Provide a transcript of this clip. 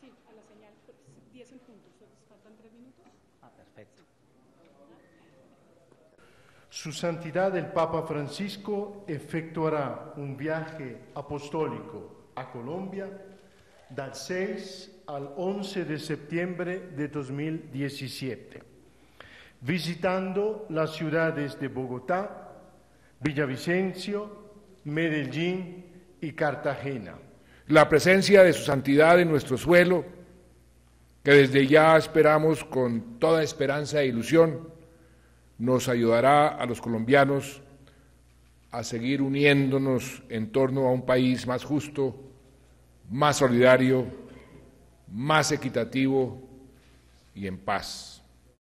Sí, a la señal, 10 en punto, faltan 3 minutos. Ah, perfecto. Su Santidad el Papa Francisco efectuará un viaje apostólico a Colombia del 6 al 11 de septiembre de 2017, visitando las ciudades de Bogotá, Villavicencio, Medellín y Cartagena. La presencia de su santidad en nuestro suelo, que desde ya esperamos con toda esperanza e ilusión, nos ayudará a los colombianos a seguir uniéndonos en torno a un país más justo, más solidario, más equitativo y en paz.